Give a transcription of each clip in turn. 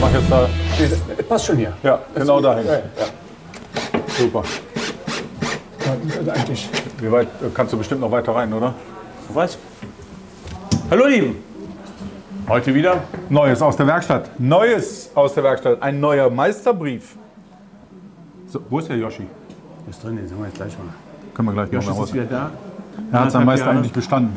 mach jetzt da. Passt schon hier. Ja, genau dahin. Ja, ja. Super. Eigentlich. Wie weit äh, kannst du bestimmt noch weiter rein, oder? Was? Hallo, Lieben. Heute wieder. Neues aus der Werkstatt. Neues aus der Werkstatt. Ein neuer Meisterbrief. So, wo ist der Yoshi? Ist drin, den sagen wir jetzt gleich mal. Können wir gleich mal ist wieder da. Er hat seinen Meister Jahre. endlich bestanden.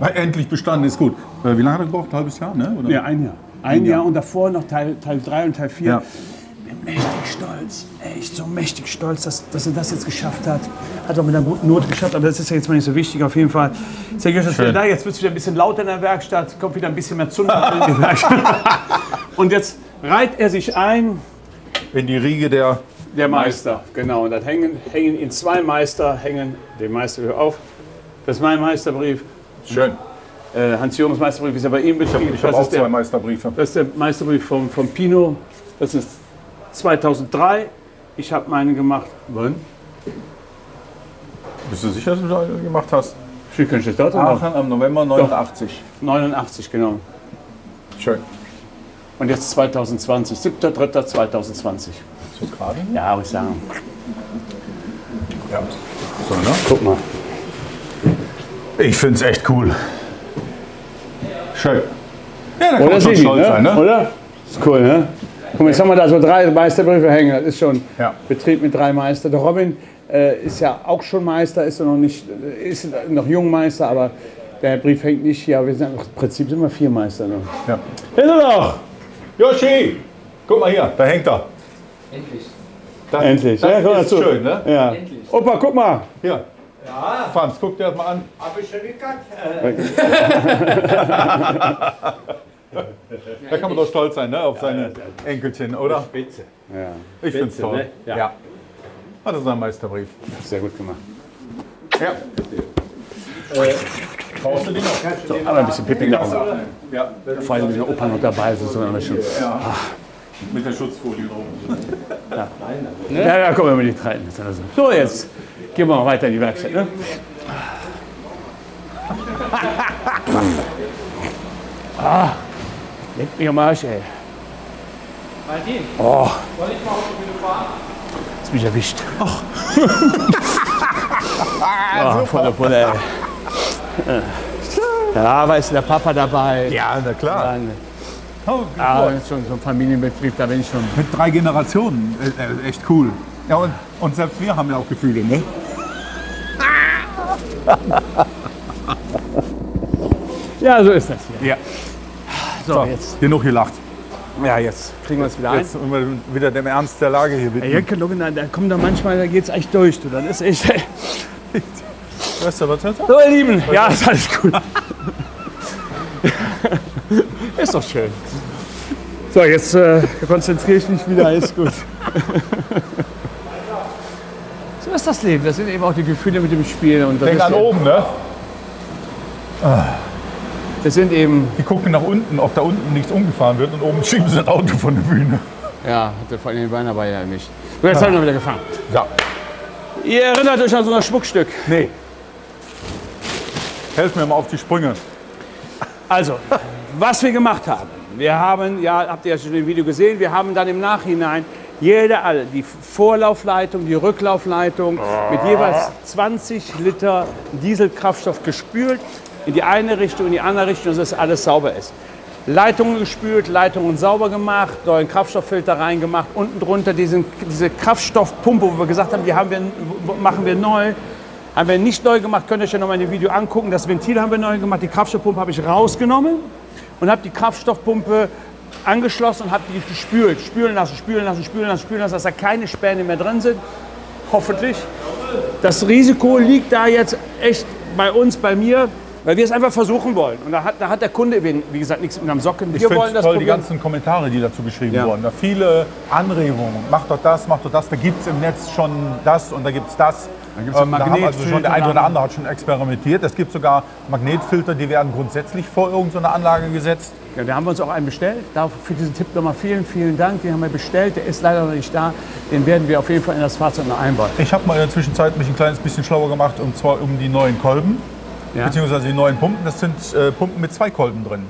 Äh, Endlich bestanden ist gut. Äh, Wie lange hat er gebraucht? Ein halbes Jahr, ne? Oder? Ja, ein Jahr. Ein Jahr und davor noch Teil 3 Teil und Teil 4. Ja. Bin mächtig stolz, echt so mächtig stolz, dass, dass er das jetzt geschafft hat. Hat auch mit einer guten Note geschafft, aber das ist ja jetzt mal nicht so wichtig. Auf jeden Fall. Wieder da. Jetzt wird es wieder ein bisschen lauter in der Werkstatt. Kommt wieder ein bisschen mehr Zünder in die Werkstatt. Und jetzt reiht er sich ein. In die Riege der. Der Meister, genau. Und dann hängen, hängen ihn zwei Meister, hängen den Meisterbrief auf. Das ist mein Meisterbrief. Schön. Äh, Hans-Jonas Meisterbrief ist ja bei ihm beschrieben. Ich habe das, auch ist der, zwei Meisterbriefe. das ist der Meisterbrief von, von Pino. Das ist 2003. Ich habe meinen gemacht. Wann? Bist du sicher, dass du das gemacht hast? Wie kann ich das Datum machen? Aachen am November 89. 89, genau. Schön. Und jetzt 2020. 7.3.2020. Ist das gerade? Ja, würde ich sagen. Ja. So, ne? Guck mal. Ich finde es echt cool. Schön. Ja, da kann Oder man schon stolz ne? sein, ne? Oder? Ist cool, ne? Guck mal, jetzt haben wir da so drei Meisterbriefe hängen. Das ist schon Ja. Betrieb mit drei Meister. Der Robin äh, ist ja auch schon Meister, ist noch nicht, ist noch Jungmeister, aber der Brief hängt nicht hier. Aber wir sind im Prinzip sind wir vier Meister noch. Ja. Ist er doch! Yoshi! Guck mal hier, da hängt er. Endlich. Das, Endlich. Das ja, ist dazu. schön, ne? Ja. Endlich. Opa, guck mal. Hier. Ja. Franz, guck dir das mal an. Hab ich schon gekackt. Da kann man doch stolz sein, ne? Auf seine Enkelchen, oder? Spitze. Ja. Ich finde es toll. ne? Ja. Ja. Ah, das ist ein Meisterbrief. Sehr gut gemacht. Ja. Brauchst du den noch? So, aber ein bisschen Pipi in der Augen. Ja. Vor allem, wenn der Opa noch dabei ist, ist das immer schon. Mit der Schutzfolie drauf. Ja, ja, komm, wenn wir die trennen. So, jetzt gehen wir mal weiter in die Werkstatt. Ne? ah, leck mich am Arsch, ey. Martin, Oh, soll ich mal heute wieder fahren? ist mich erwischt. Ach. ah, voll der Pulle, ey. Ja, weißt du, der Papa dabei. Ja, na klar. Dann, Oh, ah, das ist schon so ein Familienbetrieb, da bin ich schon. Mit drei Generationen. Äh, äh, echt cool. Ja, und, und selbst wir haben ja auch Gefühle, ne? Ja, so ist das hier. Ja. So, So, jetzt. genug gelacht. Ja, jetzt kriegen wir es wieder ein. Jetzt sind wir wieder dem Ernst der Lage hier Ja, widmen. Jenke Lungen, da kommt da manchmal, da geht's echt durch. Du. Dann ist echt. Weißt du, was jetzt? So, ihr Lieben, ja, ist alles gut. ist doch schön. So, jetzt äh, konzentriere ich mich wieder, ist gut. ist das Leben. Das sind eben auch die Gefühle mit dem Spiel. Und das, Denk ist an oben, ne? das sind eben. Die gucken nach unten, ob da unten nichts umgefahren wird und oben schieben sie ein Auto von der Bühne. Ja, hatte vor allem den Bein dabei ja erwischt. Jetzt haben wir wieder gefangen. Ja. Ihr erinnert euch an so ein Schmuckstück. Nee. Helf mir mal auf die Sprünge. Also, was wir gemacht haben, wir haben, ja, habt ihr ja schon im Video gesehen, wir haben dann im Nachhinein jede, alle, die Vorlaufleitung, die Rücklaufleitung mit jeweils 20 Liter Dieselkraftstoff gespült, in die eine Richtung, in die andere Richtung, dass alles sauber ist. Leitungen gespült, Leitungen sauber gemacht, neuen Kraftstofffilter reingemacht, unten drunter diesen, diese Kraftstoffpumpe, wo wir gesagt haben, die haben wir, machen wir neu, haben wir nicht neu gemacht, könnt ihr euch ja nochmal in dem Video angucken. Das Ventil haben wir neu gemacht, die Kraftstoffpumpe habe ich rausgenommen und habe die Kraftstoffpumpe angeschlossen und habe die gespült. Spülen lassen, spülen lassen, spülen lassen, spülen lassen, dass da keine Späne mehr drin sind. Hoffentlich. Das Risiko liegt da jetzt echt bei uns, bei mir, weil wir es einfach versuchen wollen. Und da hat, da hat der Kunde, wie wie gesagt, nichts mit einem Socken. Ich Wir finde wollen das toll, die ganzen Kommentare, die dazu geschrieben Ja. wurden. Da viele Anregungen. Mach doch das, mach doch das. Da gibt es im Netz schon das und da gibt es das. Da gibt's einen da haben also schon der eine oder andere hat schon experimentiert. Es gibt sogar Magnetfilter, die werden grundsätzlich vor irgendeine Anlage gesetzt. Ja, da haben wir uns auch einen bestellt. Dafür für diesen Tipp nochmal vielen, vielen Dank. Den haben wir bestellt. Der ist leider noch nicht da. Den werden wir auf jeden Fall in das Fahrzeug noch einbauen. Ich habe mal in der Zwischenzeit mich ein kleines bisschen schlauer gemacht und zwar um die neuen Kolben. Ja? Beziehungsweise die neuen Pumpen. Das sind äh, Pumpen mit zwei Kolben drin.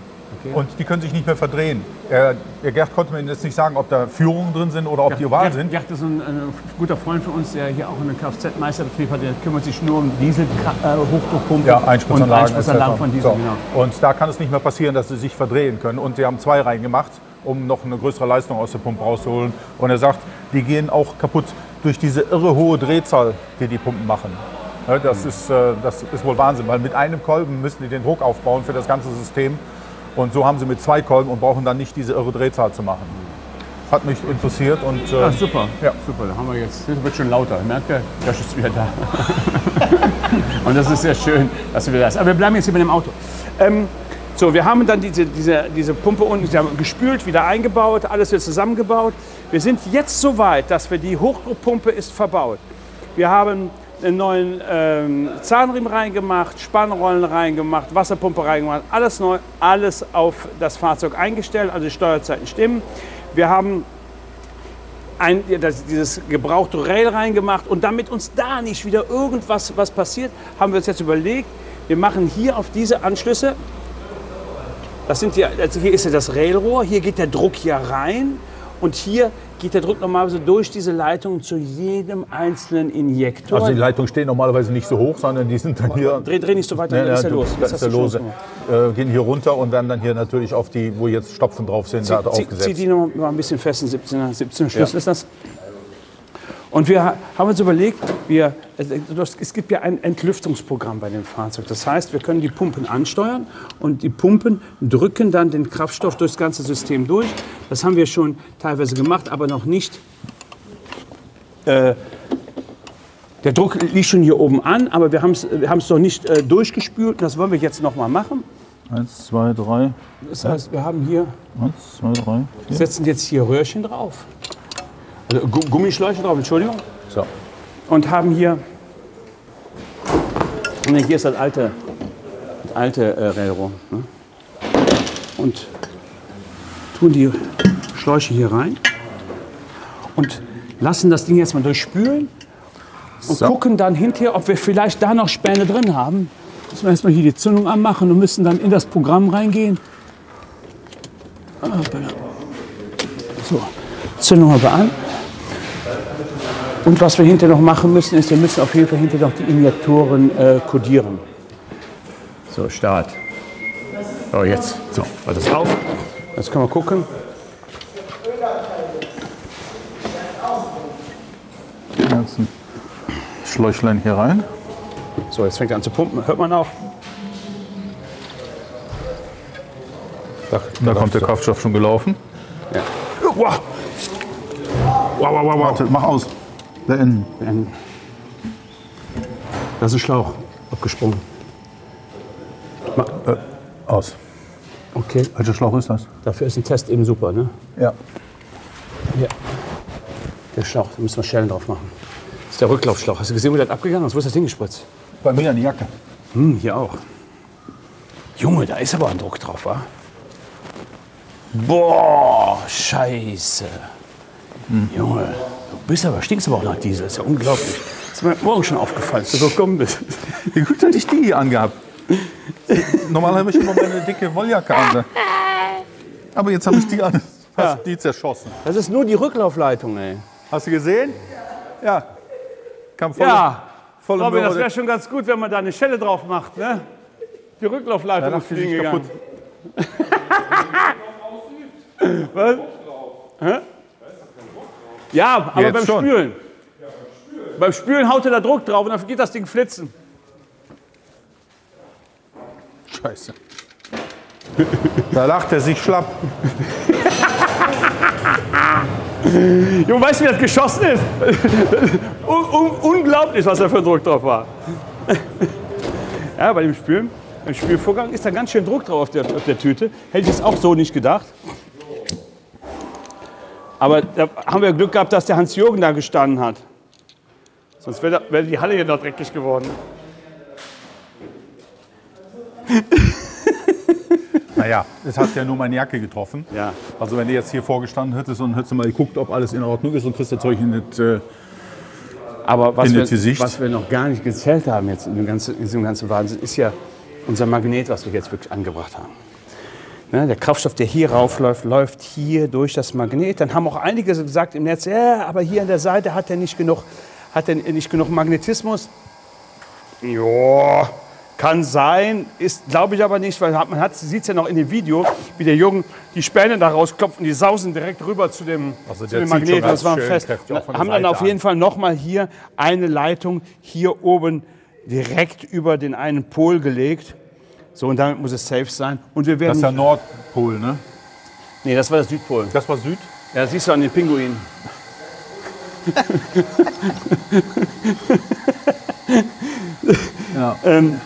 Und die können sich nicht mehr verdrehen. Er, der Gerd konnte mir jetzt nicht sagen, ob da Führungen drin sind oder ob die oval Gerd, sind. Gerd ist ein, ein guter Freund von uns, der hier auch einen Kfz-Meisterbetrieb hat. Der kümmert sich nur um Diesel-Hochdruckpumpen Ja, Einspritzanlagen. und Einspritzanlagen von Diesel, so. genau. Und da kann es nicht mehr passieren, dass sie sich verdrehen können. Und sie haben zwei reingemacht, um noch eine größere Leistung aus der Pumpe rauszuholen. Und er sagt, die gehen auch kaputt durch diese irre hohe Drehzahl, die die Pumpen machen. Das, ist, äh, das ist wohl Wahnsinn, weil mit einem Kolben müssen die den Druck aufbauen für das ganze System. Und so haben sie mit zwei Kolben und brauchen dann nicht diese irre Drehzahl zu machen. Hat mich interessiert und äh, Ja, super. Ja. Super, da haben wir jetzt. Das wird schon lauter. Merkt ihr? Josh ist wieder da. Und das ist sehr schön, dass wir das. Aber wir bleiben jetzt hier mit dem Auto. Ähm, so, wir haben dann diese, diese, diese Pumpe unten gespült, wieder eingebaut, alles wird zusammengebaut. Wir sind jetzt so weit, dass wir die Hochdruckpumpe ist verbaut. Wir haben einen neuen ähm, Zahnriemen reingemacht, Spannrollen reingemacht, Wasserpumpe reingemacht, alles neu, alles auf das Fahrzeug eingestellt, also die Steuerzeiten stimmen. Wir haben ein, das, dieses gebrauchte Rail reingemacht und damit uns da nicht wieder irgendwas was passiert, haben wir uns jetzt überlegt, wir machen hier auf diese Anschlüsse, das sind die, also hier ist ja das Railrohr, hier geht der Druck hier rein und hier geht der Druck normalerweise durch diese Leitung zu jedem einzelnen Injektor. also die Leitungen stehen normalerweise nicht so hoch, sondern die sind dann hier. dreh, dreh nicht so weit, Ja, dann ja, ist du- los. Da Jetzt ist was Äh, gehen hier runter und dann, dann hier natürlich auf die, wo jetzt Stopfen drauf sind, da Zieh, zieh aufgesetzt. die noch mal ein bisschen fest, ein 17er, 17 Schlüssel Ja. ist das. Und wir ha- haben uns überlegt, wir, es- gibt ja ein Entlüftungsprogramm bei dem Fahrzeug. Das heißt, wir können die Pumpen ansteuern und die Pumpen drücken dann den Kraftstoff durchs ganze System durch. Das haben wir schon teilweise gemacht, aber noch nicht. Äh, der Druck liegt schon hier oben an, aber wir haben es noch nicht äh, durchgespült. Das wollen wir jetzt noch mal machen. Eins, zwei, drei. Das heißt, wir haben hier Eins, zwei, drei. Vier. setzen jetzt hier Röhrchen drauf. Also Gu- Gummischläuche drauf, Entschuldigung. So. Und haben hier. Ne, hier ist das alte, das alte äh, Railrohr. Ne? Und tun die Schläuche hier rein und lassen das Ding jetzt mal durchspülen und So. gucken dann hinterher, ob wir vielleicht da noch Späne drin haben. Müssen wir erstmal hier die Zündung anmachen und müssen dann in das Programm reingehen. Ah. So, Zündung haben wir an. Und was wir hinterher noch machen müssen, ist, wir müssen auf jeden Fall hinterher noch die Injektoren äh, kodieren. So, Start. So, jetzt. So, war das auf. Jetzt können wir gucken. Die ganzen Schläuchlein hier rein. So, jetzt fängt er an zu pumpen. Hört man auch? Da kommt der Kraftstoff schon gelaufen. Ja. Wow. Wow, wow, wow, wow. Warte, mach aus. Da innen. Ein- Das ist ein Schlauch abgesprungen. Äh, aus. Okay, Welcher Schlauch ist das? dafür ist ein Test eben super, ne? Ja. Hier. Der Schlauch, da müssen wir Schellen drauf machen. Das ist der Rücklaufschlauch. Hast du gesehen, wo der abgegangen ist? Wo ist das hingespritzt? Bei mir an die Jacke. Hm, hier auch. Junge, da ist aber ein Druck drauf, wa? Boah, scheiße. Junge, du bist aber, stinkst aber auch nach Diesel. Das ist ja unglaublich. Das ist mir morgen schon aufgefallen, dass du so gekommen bist. Wie gut hätte ich die hier angehabt. Normal habe ich immer meine dicke Wolljacke an. Aber jetzt habe ich die an. Hast die zerschossen. Das ist nur die Rücklaufleitung, ey. Hast du gesehen? Ja. Kam voll, Ja, voll Robin, das wäre schon ganz gut, wenn man da eine Schelle drauf macht, ne? Die Rücklaufleitung Da ist ich, fliegen kaputt. gegangen. Was? Hä? Ja, aber Jetzt beim schon. Spülen. Beim Spülen haut er da Druck drauf und dann geht das Ding flitzen. Scheiße. Da lacht er sich schlapp. Junge, weißt du, wie das geschossen ist? un un unglaublich, was da für ein Druck drauf war. ja, bei dem Spülen, beim Spülvorgang ist da ganz schön Druck drauf auf der, auf der Tüte. Hätte ich jetzt auch so nicht gedacht. Aber da haben wir Glück gehabt, dass der Hans-Jürgen da gestanden hat. Sonst wäre wär die Halle hier noch dreckig geworden. Naja, es hat ja nur meine Jacke getroffen. Ja. Also wenn du jetzt hier vorgestanden hättest und hättest mal geguckt, ob alles in Ordnung ist und kriegst das Zeug in das, äh, Aber was In wir, das Gesicht. was wir noch gar nicht gezählt haben jetzt in, dem ganzen, in diesem ganzen Wahnsinn, ist ja unser Magnet, was wir jetzt wirklich angebracht haben. Ne, der Kraftstoff, der hier raufläuft, läuft hier durch das Magnet. Dann haben auch einige gesagt im Netz, ja, aber hier an der Seite hat er nicht genug, hat er nicht genug Magnetismus. Ja, kann sein, ist glaube ich aber nicht, weil man hat, sieht es ja noch in dem Video, wie der Jungen die Späne da rausklopft und die sausen direkt rüber zu dem, Also zu dem Magnet. Das war fest. Haben dann auf jeden an. Fall nochmal hier eine Leitung hier oben direkt über den einen Pol gelegt. So, und damit muss es safe sein. Und wir Das werden. ist der Nordpol, ne? nee, das war der Südpol. Das war Süd? Ja, siehst du an den Pinguinen. Ja. Ähm,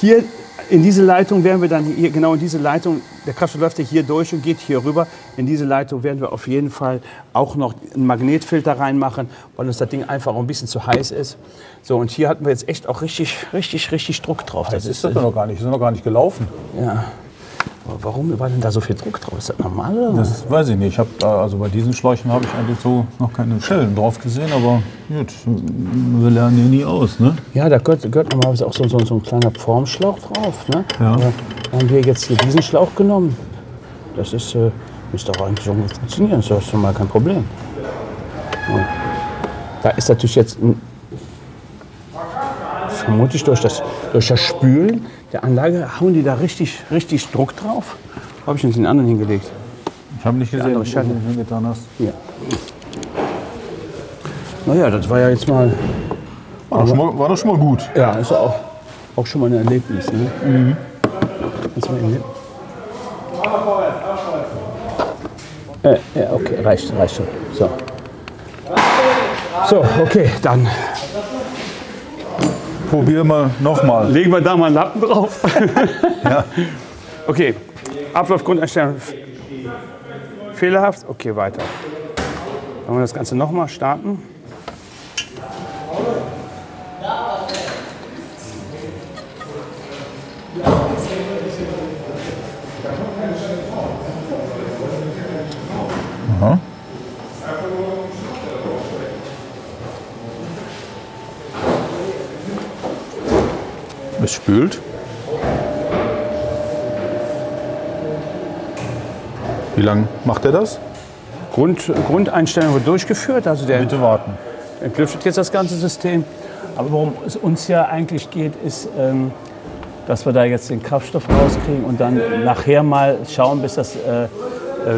hier in diese Leitung werden wir dann hier, genau in diese Leitung, der Kraftstoff läuft ja hier durch und geht hier rüber. In diese Leitung werden wir auf jeden Fall auch noch einen Magnetfilter reinmachen, weil uns das Ding einfach auch ein bisschen zu heiß ist. So, und hier hatten wir jetzt echt auch richtig, richtig, richtig Druck drauf. Das ist das doch noch gar nicht. Die sind noch gar nicht gelaufen. ja. Warum war denn da so viel Druck drauf? Ist das normal oder? Das weiß ich nicht. Ich hab, also bei diesen Schläuchen habe ich eigentlich so noch keine Schellen drauf gesehen, aber gut, wir lernen hier nie aus, ne? Ja, da gehört, gehört normalerweise auch so, so, so ein kleiner Formschlauch drauf. Ne? Ja. Aber haben wir jetzt hier diesen Schlauch genommen. Das ist, äh, müsste auch eigentlich so gut funktionieren. Das ist schon mal kein Problem. Ja. Da ist natürlich jetzt ein, vermutlich durch das, durch das Spülen der Anlage hauen die da richtig, richtig Druck drauf. Wo habe ich denn den anderen hingelegt? Ich habe nicht gesehen, was du hingetan hast. Hier. Naja, das war ja jetzt mal, War doch schon mal, war doch schon mal gut. ja, ist ja auch, auch schon mal ein Erlebnis. Ne? Kannst du mal eben- Äh, ja, okay, reicht, reicht schon. So. So, okay, dann Probier mal nochmal. legen wir da mal einen Lappen drauf. Ja. Okay, Ablaufgrundeinstellung fehlerhaft. Okay, weiter. Wollen wir das Ganze nochmal starten? Es spült. Wie lange macht er das? Grund, Grundeinstellung wird durchgeführt. Also der Bitte warten. entlüftet jetzt das ganze System. Aber worum es uns ja eigentlich geht, ist, ähm, dass wir da jetzt den Kraftstoff rauskriegen und dann nachher mal schauen, bis das, äh, äh,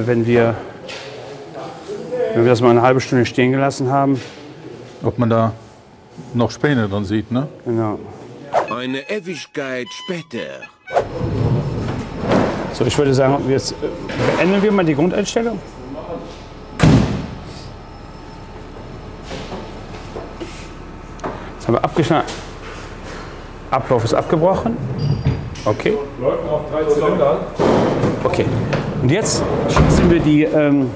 wenn, wir, wenn wir das mal eine halbe Stunde stehen gelassen haben. Ob man da noch Späne drin sieht, ne? Genau. Eine Ewigkeit später. So, ich würde sagen, jetzt äh, beenden wir mal die Grundeinstellung. Jetzt haben wir abgeschnitten. Ablauf ist abgebrochen. Okay. Läuft auf drei Zylindern. Okay. Und jetzt schließen wir die, ähm,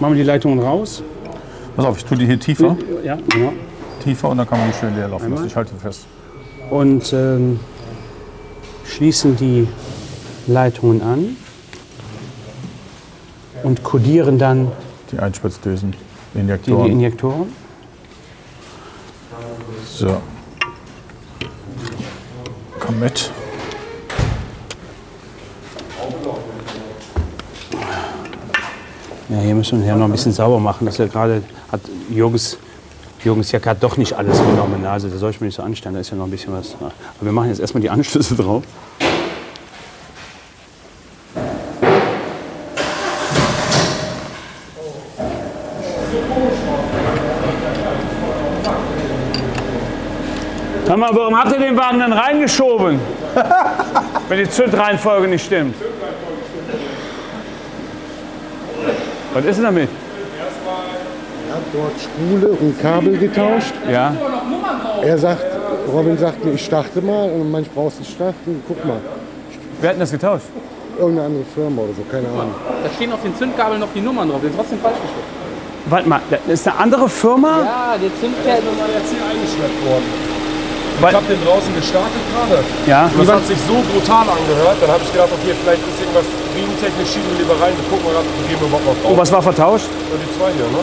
machen wir die Leitungen raus. Pass auf, ich tue die hier tiefer. Ja, genau. Tiefer und dann kann man die schön leer laufen lassen. Ich halte die fest. Und ähm, schließen die Leitungen an und kodieren dann Die Einspritzdösen, die, die Injektoren. Injektoren. so. Komm mit. Ja, hier müssen wir ja noch ein bisschen sauber machen. Das ja gerade hat Jürgens, Jürgens Jacke hat doch nicht alles genommen. Also da soll ich mir nicht so anstellen, da ist ja noch ein bisschen was. Aber wir machen jetzt erstmal die Anschlüsse drauf. Sag mal, warum habt ihr den Wagen dann reingeschoben? Wenn die Zündreihenfolge nicht stimmt. Was ist denn damit? Dort Spule und Kabel getauscht. Ja. Er sagt, Robin sagt mir, ich starte mal und manchmal brauchst du nicht starten. Guck mal, Wer hat denn das getauscht? irgendeine andere Firma oder so, keine Ahnung. Da stehen auf den Zündkabeln noch die Nummern drauf. Die sind trotzdem falsch gestellt. Warte mal, das ist eine andere Firma? Ja, die Zündkabel. jetzt hier eingeschleppt worden. Weil- Ich habe den draußen gestartet gerade. Ja. Und das hat sich so brutal angehört. Dann habe ich gedacht, okay, vielleicht ist irgendwas riemtechnisch, schieben wir lieber rein. Wir gucken mal, ob wir überhaupt noch Oh, drauf. was war vertauscht? Und die zwei hier, ne?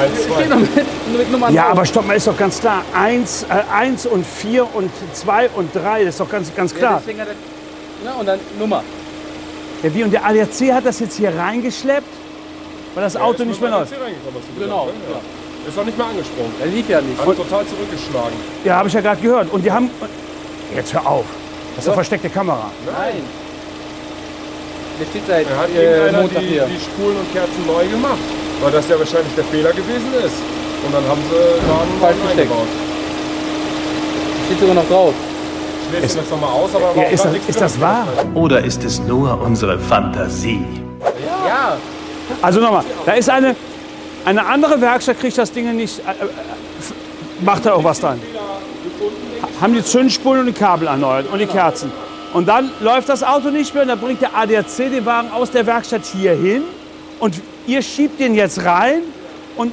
Eins, Die zwei. stehen noch mit, mit Nummern Ja, drauf. aber stopp mal, ist doch ganz klar. Eins, äh, eins und vier und zwei und drei, das ist doch ganz, ganz Ja, klar. deswegen hat er, ja, und dann Nummer. Ja, wie? Und der ADAC hat das jetzt hier reingeschleppt, weil das Auto nicht mehr läuft. Genau. Ja. Ist noch nicht mal angesprungen. Er lief ja nicht. Hat total zurückgeschlagen. Ja, habe ich ja gerade gehört. Und die haben. Jetzt hör auf. Das ist eine versteckte Kamera. Nein. Der steht seit Er hat äh, irgendeiner Montag die, hier. die Spulen und Kerzen neu gemacht, weil das ja wahrscheinlich der Fehler gewesen ist. Und dann haben sie da einen Falsch eingebaut. Steht sogar noch drauf. Ich lese das nochmal aus, aber Ja, ist das, ist das wahr? Oder ist es nur unsere Fantasie? Ja. Also nochmal, da ist eine, eine andere Werkstatt, kriegt das Ding nicht. Äh, äh, macht da auch was dran. Haben die Zündspulen und die Kabel erneuert und die Kerzen. Und dann läuft das Auto nicht mehr und dann bringt der ADAC den Wagen aus der Werkstatt hier hin und ihr schiebt den jetzt rein und,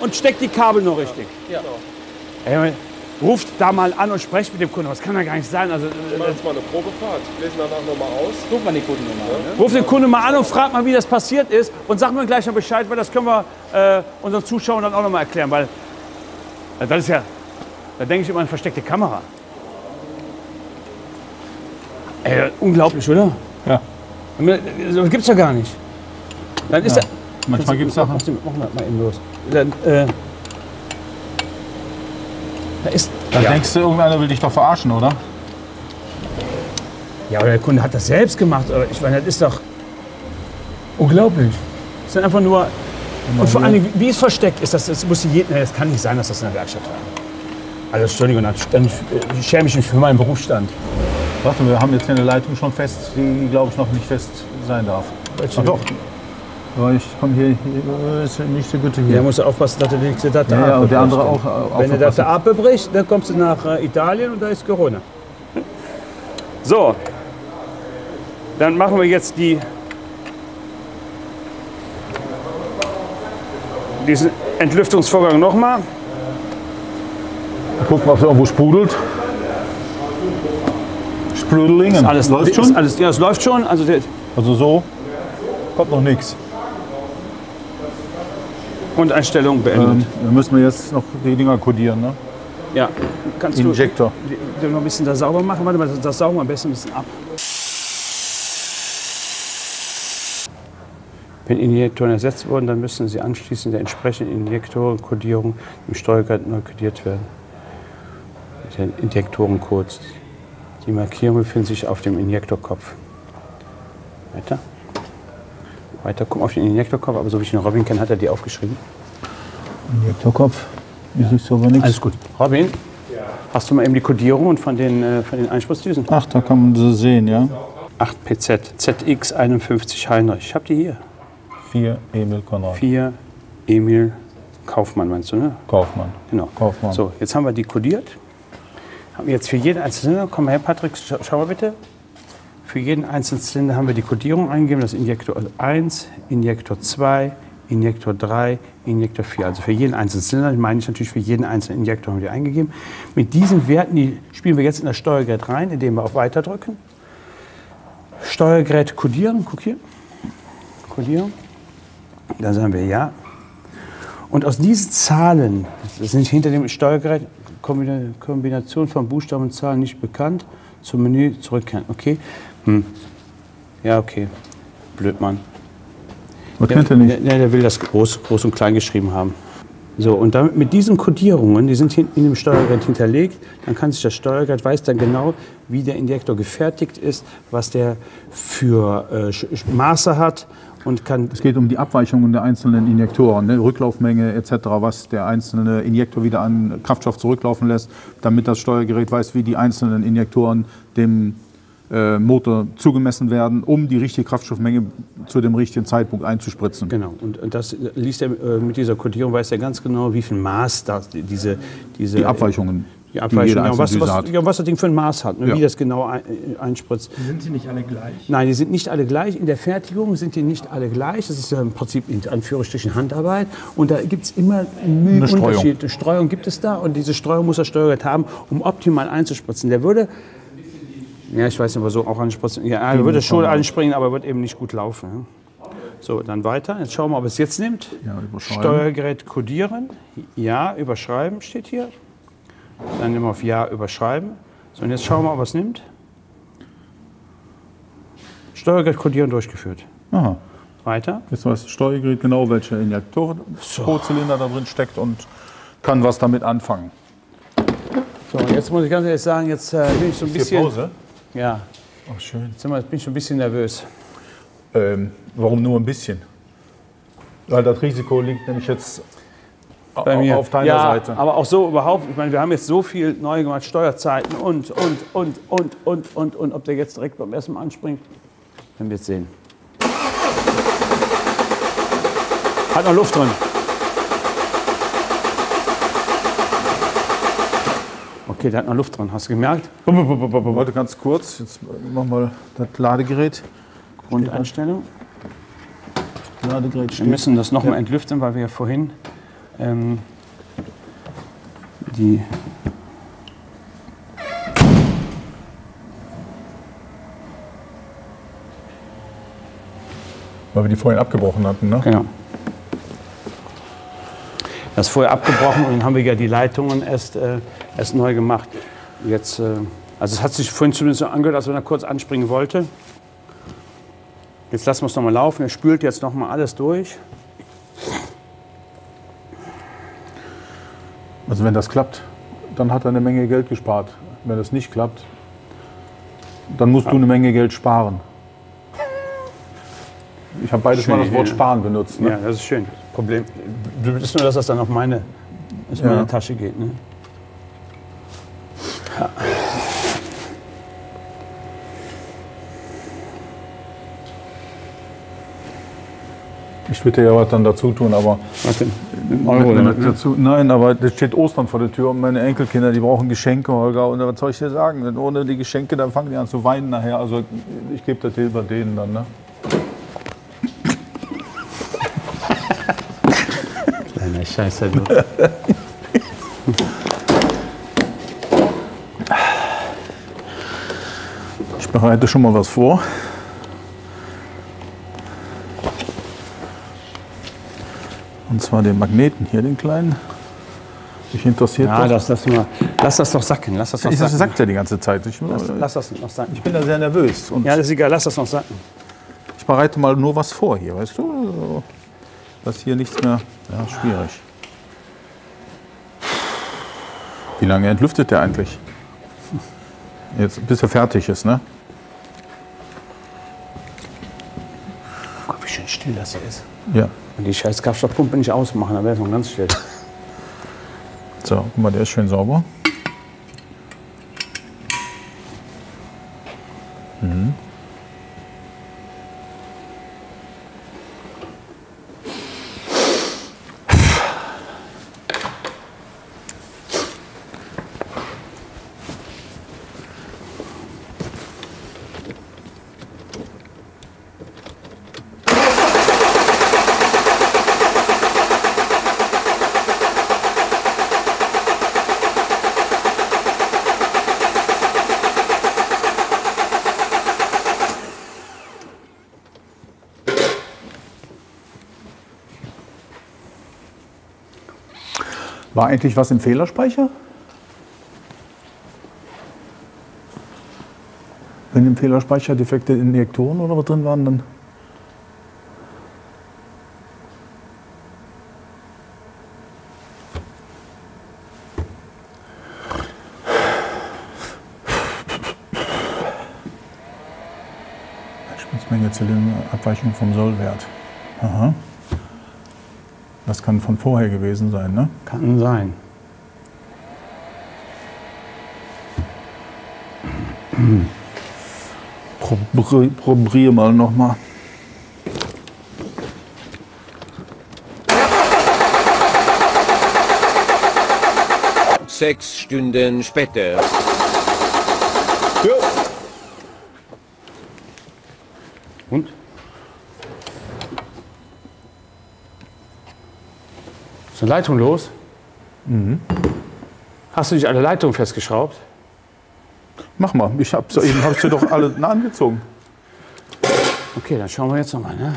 und steckt die Kabel noch richtig. Ja. Ey, ruft da mal an und sprecht mit dem Kunden. Das kann ja gar nicht sein. Also, äh, Wir machen jetzt mal eine Probefahrt. Lesen danach nochmal aus. Guck mal die Kundennummer an. Ne? Ruf den Kunden mal an und frag mal, wie das passiert ist und sag mir gleich noch Bescheid, weil das können wir äh, unseren Zuschauern dann auch noch mal erklären, weil äh, das ist ja, da denke ich immer an versteckte Kamera. Ey, unglaublich, oder? Ja. So gibt's ja gar nicht. Dann ist Ja. er. Manchmal gibt es Sachen. Mach, mach mal, eben los. Dann, äh, da ist. Da ja. denkst du, irgendeiner will dich doch verarschen, oder? Ja, aber der Kunde hat das selbst gemacht. Aber ich meine, das ist doch unglaublich. Das sind einfach nur. Und vor allem, wie es versteckt ist, das, das, muss je, nee, das kann nicht sein, dass das in der Werkstatt war. Also, Entschuldigung, dann, dann ich schäme ich mich für meinen Berufsstand. Warte, wir haben jetzt hier eine Leitung schon fest, die, glaube ich, noch nicht fest sein darf. Ach doch. Aber ich komme hier, hier ist nicht so gut hier. Der muss aufpassen, dass er die nächste Date Ja, ja, und der abbricht. andere auch, äh, Wenn der aufpassen. Date abbricht, dann kommst du nach äh, Italien und da ist Corona. So, dann machen wir jetzt die, diesen Entlüftungsvorgang nochmal. Gucken, ob es irgendwo sprudelt. Sprudelingen. Alles läuft ist schon. Alles, ja, es läuft schon. Also Also so kommt noch nichts. Grundeinstellung beendet. Ähm, dann müssen wir jetzt noch die Dinger kodieren. Ne? ja, kannst Injektor. du die- noch ein bisschen da sauber machen? Warte mal, das- saugen wir am besten ein bisschen ab. Wenn Injektoren ersetzt wurden, dann müssen sie anschließend der entsprechenden Injektorenkodierung im Steuergerät neu kodiert werden. Mit den Injektorencodes. Die Markierung befindet sich auf dem Injektorkopf. Weiter. Weiter, guck mal auf den Injektorkopf, aber so wie ich den Robin kenne, hat er die aufgeschrieben. Injektorkopf. Hier siehst du aber nichts. Alles gut. Robin, hast du mal eben die Kodierungen von den, äh, von den Einspritzdüsen? Ach, da kann man sie sehen, ja. 8 PZ, ZX51 Heinrich. Ich habe die hier. 4 Emil Konrad. 4 Emil Kaufmann, meinst du, ne? Kaufmann. Genau. Kaufmann. So, jetzt haben wir die kodiert. Haben wir jetzt für jeden einzelnen komm mal her, Patrick, schau mal bitte. Für jeden einzelnen Zylinder haben wir die Kodierung eingegeben. Das Injektor 1, Injektor 2, Injektor 3, Injektor 4. Also für jeden einzelnen Zylinder, ich meine ich natürlich für jeden einzelnen Injektor haben wir die eingegeben. Mit diesen Werten die spielen wir jetzt in das Steuergerät rein, indem wir auf Weiter drücken. Steuergerät kodieren, guck hier. Kodieren. Da sagen wir ja. Und aus diesen Zahlen, das sind hinter dem Steuergerät Kombina- Kombination von Buchstaben und Zahlen nicht bekannt, zum Menü zurückkehren. Okay? Hm. Ja, okay. Blöd, Mann. Was kennt er nicht? Der, der will das groß, groß und klein geschrieben haben. So, und damit, mit diesen Kodierungen, die sind in dem Steuergerät hinterlegt, dann kann sich das Steuergerät, weiß dann genau, wie der Injektor gefertigt ist, was der für äh, Maße hat und kann Es geht um die Abweichungen der einzelnen Injektoren, ne? Rücklaufmenge etc., was der einzelne Injektor wieder an Kraftstoff zurücklaufen lässt, damit das Steuergerät weiß, wie die einzelnen Injektoren dem Motor zugemessen werden, um die richtige Kraftstoffmenge zu dem richtigen Zeitpunkt einzuspritzen. Genau, und das liest er äh, mit dieser Kodierung, weiß er ganz genau, wie viel Maß das, diese, diese Die Abweichungen, die die Abweichung, jede ja, was, was, hat. ja, was das Ding für ein Maß hat, ne, Ja. wie das genau ein, äh, einspritzt. Sind sie nicht alle gleich? Nein, die sind nicht alle gleich. In der Fertigung sind die nicht alle gleich. Das ist ja im Prinzip in Anführungsstrichen Handarbeit. Und da gibt es immer einen Streuung. Unterschied. Eine Streuung gibt es da und diese Streuung muss das Steuergerät haben, um optimal einzuspritzen. Der würde, ja, ich weiß nicht, aber so auch anspritzen. Ja, er würde schon anspringen, aber wird eben nicht gut laufen. So, dann weiter. Jetzt schauen wir, ob es jetzt nimmt. Ja, überschreiben. Steuergerät kodieren. Ja, überschreiben steht hier. Dann nehmen wir auf Ja, überschreiben. So, und jetzt schauen wir, ob es nimmt. Steuergerät kodieren durchgeführt. Aha. Weiter. Jetzt weiß das Steuergerät genau, welche Injektoren pro Zylinder da drin steckt und kann was damit anfangen. So, jetzt muss ich ganz ehrlich sagen, jetzt äh, bin ich so ein bisschen. Pause. Ja, Ach, schön. jetzt wir- jetzt bin ich schon ein bisschen nervös. Ähm, warum nur ein bisschen? Weil das Risiko liegt nämlich jetzt Bei mir. auf deiner ja, Seite. Aber auch so überhaupt, ich meine, wir haben jetzt so viel neu gemacht, Steuerzeiten und, und, und, und, und, und, und. Ob der jetzt direkt beim ersten Mal anspringt, werden wir jetzt sehen. Hat noch Luft drin. Okay, der hat noch Luft drin. Hast du gemerkt? Warte ganz kurz, jetzt machen wir das Ladegerät. Grundeinstellung. Ladegerät Wir steht. müssen das nochmal entlüften, weil wir ja vorhin ähm, die Weil wir die vorhin abgebrochen hatten, ne? Genau. Das ist vorher abgebrochen und dann haben wir ja die Leitungen erst, äh, erst neu gemacht. Jetzt, äh, also es hat sich vorhin zumindest so angehört, als wenn er kurz anspringen wollte. Jetzt lassen wir es nochmal laufen. Er spült jetzt nochmal alles durch. Also wenn das klappt, dann hat er eine Menge Geld gespart. Wenn das nicht klappt, dann musst du eine Menge Geld sparen. Ich habe beides mal Schön, das Wort ja. sparen benutzt. Ne? Ja, das ist schön. Problem Blöd ist nur, dass das dann auf meine, auf meine Ja. Tasche geht. Ne? Ich würde ja was dann dazu tun, aber Warte, Euro dazu. Nein, aber es steht Ostern vor der Tür und meine Enkelkinder, die brauchen Geschenke, Holger. Und was soll ich dir sagen? Denn ohne die Geschenke, dann fangen die an zu weinen nachher. Also ich gebe das Hilfe denen dann. Ne? Kleiner Scheiße, du. Ich bereite schon mal was vor. Und zwar den Magneten hier, den kleinen. Dich interessiert Ja, das? das lass mal. Lass das doch sacken. Lass das doch Ich sacken. sagt ja die ganze Zeit. Ich, Lass, lass das noch sacken. ich bin da sehr nervös. Ja, das ist egal. Lass das noch sacken. ich bereite mal nur was vor hier, weißt du? Also, Dass hier nichts mehr. Ja, schwierig. Wie lange entlüftet der eigentlich? Jetzt, bis er fertig ist, ne? Still das hier ist. Ja. Wenn die scheiß Kraftstoffpumpe nicht ausmachen, dann wäre es noch ganz still. So, guck mal, der ist schön sauber. War eigentlich was im Fehlerspeicher? Wenn im Fehlerspeicher defekte Injektoren oder was drin waren, dann. Spitzmenge Zylinderabweichung vom Sollwert. Aha. Das kann von vorher gewesen sein, ne? Kann sein. Probier, probier mal nochmal. Sechs Stunden später. Ist eine Leitung los? Hast du nicht alle Leitungen festgeschraubt? Mach mal, ich hab so eben hab's dir doch alle angezogen. Okay, dann schauen wir jetzt nochmal. Ne?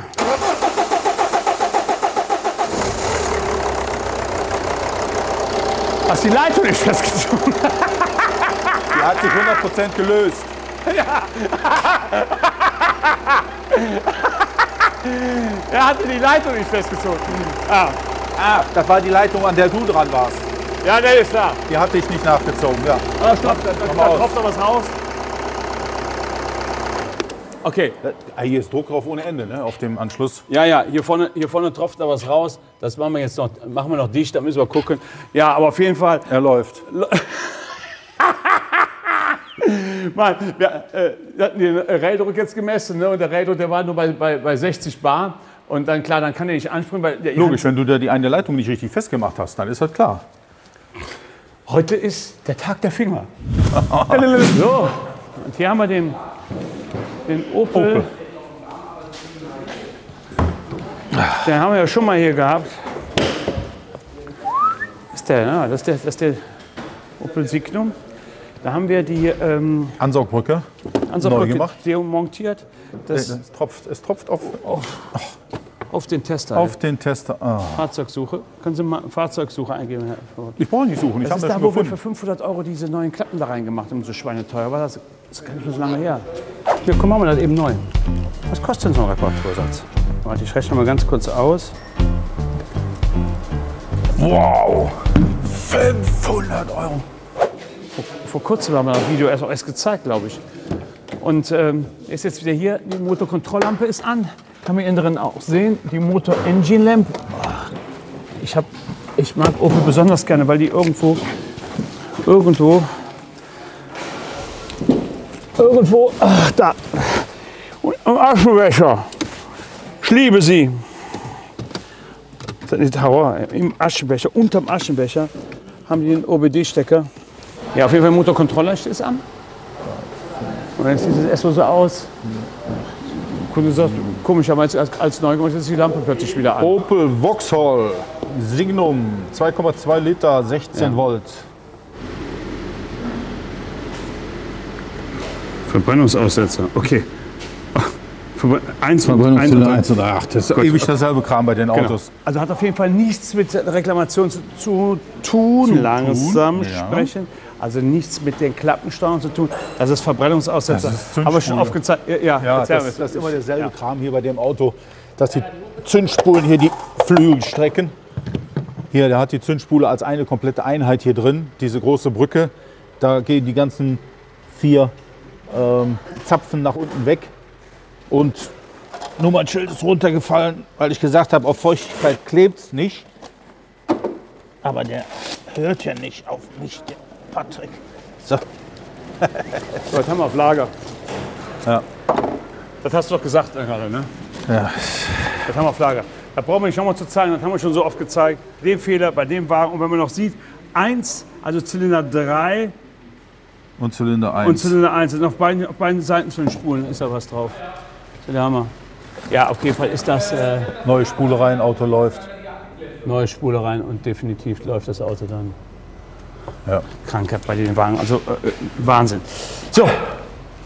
Hast die Leitung nicht festgezogen? Die hat sich 100% gelöst. er hatte die Leitung nicht festgezogen. Ah, Ah, das war die Leitung, an der du dran warst. ja, der ist da. Die hatte ich nicht nachgezogen, ja. Ah, stopp, da, da, da tropft noch was raus. Okay, Ah, Hier ist Druck drauf ohne Ende, ne, auf dem Anschluss. ja, ja, hier vorne, hier vorne tropft da was raus. Das machen wir jetzt noch, machen wir noch dicht, da müssen wir gucken. Ja, aber auf jeden Fall, Er läuft. Mann, wir, äh, wir hatten den Raildruck jetzt gemessen ne? und der Raildruck, der war nur bei, bei, bei 60 Bar. Und dann, klar, dann kann er nicht anspringen, weil der, Logisch, wenn du da die eine Leitung nicht richtig festgemacht hast, dann ist das klar. Heute ist der Tag der Finger. so, und hier haben wir den, den Opel. Opel. Den haben wir ja schon mal hier gehabt. Das ist der, ja, das ist der, das ist der Opel Signum. Da haben wir die ähm, Ansaugbrücke. Ansaugbrücke Neu gemacht. demontiert. Das Es tropft, es tropft auf, auf den Tester. auf den Tester. Ah. Fahrzeugsuche. Können Sie mal Fahrzeugsuche eingeben, Herr Vorwort? Ich brauche nicht suchen, ich Das habe ist das da, wo wir gefunden. für 500 Euro diese neuen Klappen da reingemacht haben, so schweineteuer. War das, das ist gar nicht so lange her. Hier, komm, machen wir das eben neu. Was kostet denn so ein Reparatursatz? Warte, ich rechne mal ganz kurz aus. Wow! 500 Euro. Vor kurzem haben wir das Video erst gezeigt, glaube ich. Und ähm, ist jetzt wieder hier, die Motorkontrolllampe ist an. Kann man innen drin auch sehen. Die Motor Engine Lamp. Ich, hab, ich mag Opel besonders gerne, weil die irgendwo, irgendwo, irgendwo, ach da, am Aschenbecher. Ich liebe sie. Das ist nicht Horror. Im Aschenbecher, unterm Aschenbecher haben die den OBD-Stecker. Ja, auf jeden Fall Motorcontroller ist an. Und jetzt sieht es erstmal so aus. Der Kunde sagt, komischerweise als, als neu gemacht ist die Lampe plötzlich wieder an. Opel Vauxhall Signum 2,2 Liter, 16 Volt. Verbrennungsaussetzer, okay. Eins von Verbrennungszylinder 1 oder 8. Das ist ewig dasselbe Kram bei den Genau. Autos. Also hat auf jeden Fall nichts mit der Reklamation zu, zu tun. Langsam ja. sprechen. Also nichts mit den Klappensteuern zu tun. Das ist Verbrennungsaussetzer. Das ist Zündspule. Aber schon aufgezeigt. Ja, ja, Ja, das, das ist immer derselbe Kram hier bei dem Auto, dass die Zündspulen hier die Flügel strecken. Hier, der hat die Zündspule als eine komplette Einheit hier drin, diese große Brücke. Da gehen die ganzen vier ähm, Zapfen nach unten weg. Und Nummernschild ist runtergefallen, weil ich gesagt habe, auf Feuchtigkeit klebt es nicht. Aber der hört ja nicht auf mich, der Patrick. So. So, das haben wir auf Lager. Ja. Das hast du doch gesagt äh, gerade, ne? Ja. Das haben wir auf Lager. Da brauchen wir nicht nochmal zu zeigen, das haben wir schon so oft gezeigt. Den Fehler bei dem Wagen. Und wenn man noch sieht, 1, also Zylinder 3 Und Zylinder 1. und Zylinder 1, sind auf beiden, auf beiden Seiten von den Spulen ist da was drauf. Der Hammer. Ja, auf jeden Fall ist das äh, Neue Spule rein, Auto läuft. neue Spule rein und definitiv läuft das Auto dann. Ja. Krankheit bei den Wagen, also äh, Wahnsinn. So,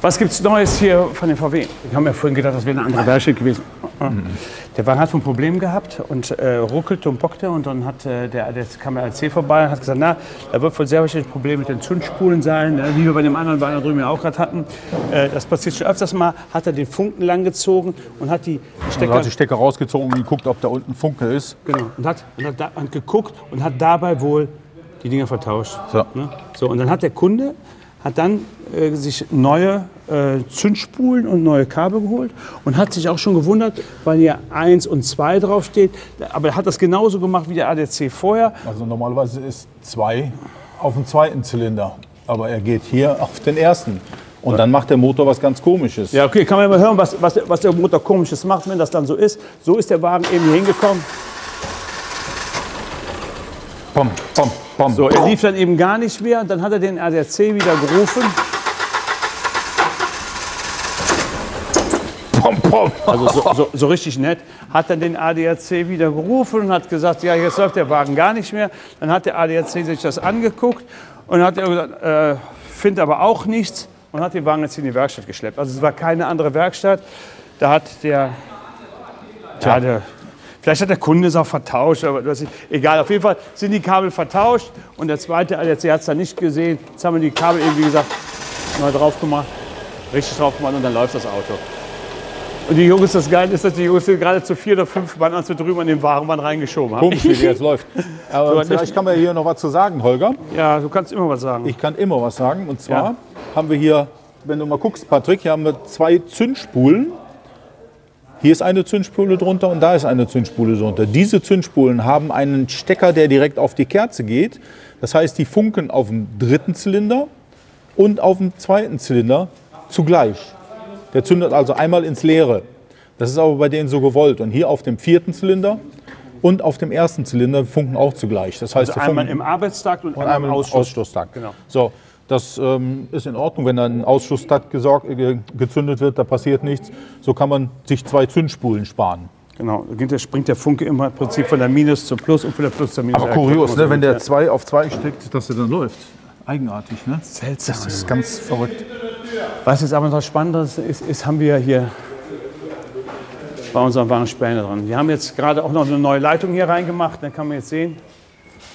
was gibt es Neues hier von den VW? Wir haben ja vorhin gedacht, das wäre eine andere Werkstatt gewesen. Der Wagen hat ein Problem gehabt und äh, ruckelte und bockte und dann hat äh, der, der kam der AC vorbei und hat gesagt, na, da wird wohl sehr wahrscheinlich ein Problem mit den Zündspulen sein, ne, wie wir bei dem anderen Wagen da drüben ja auch gerade hatten. Äh, das passiert schon öfters mal, hat er den Funken langgezogen und hat die Und Stecker... hat die Stecker rausgezogen und geguckt, ob da unten Funke ist. Genau. Und hat, und hat, da, hat geguckt und hat dabei wohl die Dinger vertauscht. So. Ne? so und dann hat der Kunde hat dann äh, sich neue äh, Zündspulen und neue Kabel geholt und hat sich auch schon gewundert, weil hier 1 und 2 draufsteht. Aber er hat das genauso gemacht wie der ADC vorher. Also normalerweise ist zwei auf dem zweiten Zylinder. Aber er geht hier auf den ersten. Und dann macht der Motor was ganz komisches. Ja, okay, kann man mal hören, was, was, der- was der Motor komisches macht, wenn das dann so ist. So ist der Wagen eben hier hingekommen. Pom, pom, pom. So, er lief dann eben gar nicht mehr. Dann hat er den ADAC wieder gerufen. pom, pom. Also so, so, so richtig nett. Hat dann den ADAC wieder gerufen und hat gesagt, ja, jetzt läuft der Wagen gar nicht mehr. Dann hat der ADAC sich das angeguckt und hat gesagt, äh, findet aber auch nichts und hat den Wagen jetzt in die Werkstatt geschleppt. Also es war keine andere Werkstatt. Da hat der, ja, der vielleicht hat der Kunde es auch vertauscht, aber das ist egal. Auf jeden Fall sind die Kabel vertauscht und der zweite ADAC hat es dann nicht gesehen. Jetzt haben wir die Kabel eben, wie gesagt, neu drauf gemacht, richtig drauf gemacht und dann läuft das Auto. Und die Jungs, das Geile ist, dass die Jungs sind gerade zu vier oder fünf Mann, als wir drüben an den Warenmann reingeschoben haben. Komisch, wie jetzt läuft. Aber So, vielleicht kann man hier noch was zu sagen, Holger. Ja, du kannst immer was sagen. Ich kann immer was sagen. Und zwar Ja. haben wir hier, wenn du mal guckst, Patrick, hier haben wir zwei Zündspulen. Hier ist eine Zündspule drunter und da ist eine Zündspule drunter. Diese Zündspulen haben einen Stecker, der direkt auf die Kerze geht. Das heißt, die funken auf dem dritten Zylinder und auf dem zweiten Zylinder zugleich. Der zündet also einmal ins Leere. Das ist aber bei denen so gewollt. Und hier auf dem vierten Zylinder und auf dem ersten Zylinder funken auch zugleich. Das heißt, Also einmal im Arbeitstakt und, und einmal im Ausschluss. Ausschlusstakt. Genau. So, das ähm, ist in Ordnung, wenn dann ein Ausschlusstakt gesorgt, äh, ge- gezündet wird, da passiert nichts. So kann man sich zwei Zündspulen sparen. Genau, da springt der Funke immer im Prinzip von der Minus zum Plus und von der Plus zur Minus. Aber kurios, ne, wenn der gut, 2 auf 2 steckt, dass der dann läuft. Eigenartig, ne? Seltsam. Das ist ganz verrückt. Was jetzt aber noch Spannendes ist, ist, haben wir hier bei unseren Warnspäne dran. Wir haben jetzt gerade auch noch eine neue Leitung hier reingemacht, dann kann man jetzt sehen.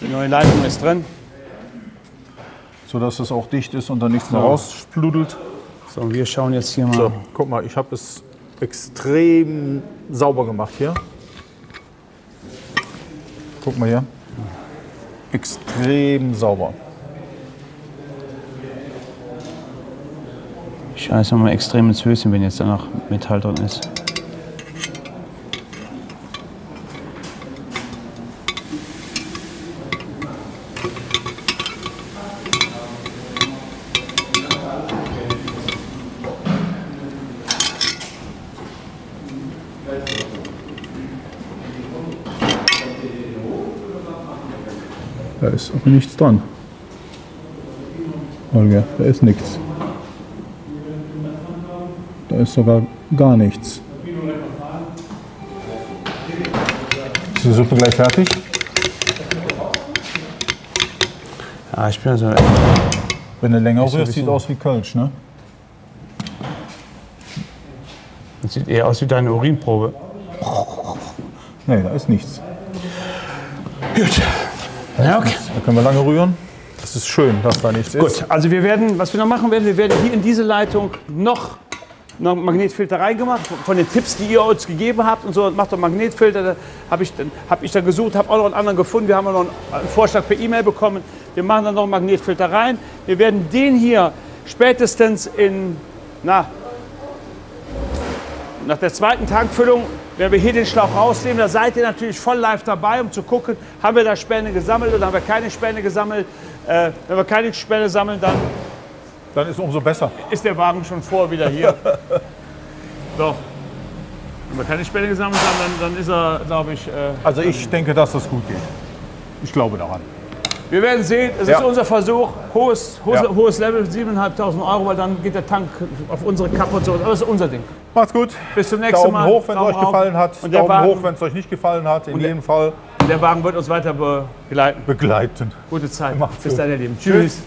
Die neue Leitung ist drin. So dass es auch dicht ist und dann nichts mehr rausspludelt. So, wir schauen jetzt hier mal. So, guck mal, ich habe es extrem sauber gemacht hier. Guck mal hier. Extrem sauber. Ich scheiße mal extrem ins Höschen, wenn jetzt da noch Metall drin ist. Ist aber nichts dran. Holger, da ist nichts. Da ist sogar gar nichts. Ist die Suppe gleich fertig? Ja, ich bin also. Wenn du länger rührst, sieht aus wie Kölsch, ne? Das sieht eher aus wie deine Urinprobe. Nee, da ist nichts. Ja, okay. Da können wir lange rühren. Das ist schön, dass da nichts ist. Gut, also wir werden, was wir noch machen werden, wir werden hier in diese Leitung noch, noch Magnetfilter reingemacht, von den Tipps, die ihr uns gegeben habt und so, macht doch Magnetfilter, da habe ich, dann- hab ich dann gesucht, habe auch noch einen anderen gefunden, wir haben auch noch einen, einen Vorschlag per E-Mail bekommen, wir machen dann noch einen Magnetfilter rein, wir werden den hier spätestens in, na, nach der zweiten Tankfüllung werden wir hier den Schlauch rausnehmen. Da seid ihr natürlich voll live dabei, um zu gucken, haben wir da Späne gesammelt oder haben wir keine Späne gesammelt. Äh, wenn wir keine Späne sammeln, dann Dann ist umso besser. ist der Wagen schon vor wieder hier. so. Wenn wir keine Späne gesammelt haben, dann, dann ist er, glaube ich. Äh, Also ich denke, dass das gut geht. Ich glaube daran. Wir werden sehen, es Ja. ist unser Versuch. Hohes, hohes, Ja. hohes Level, 7.500 Euro, weil dann geht der Tank auf unsere Kappe und so. Aber das ist unser Ding. Macht's gut. Bis zum nächsten Daumen Mal. hoch, wenn es Daumen euch rauf. gefallen hat. Und Daumen Wagen- hoch, wenn es euch nicht gefallen hat. In jedem Fall Der Wagen wird uns weiter begleiten. begleiten. Gute Zeit. Macht's Bis gut. dann, ihr Lieben. Tschüss.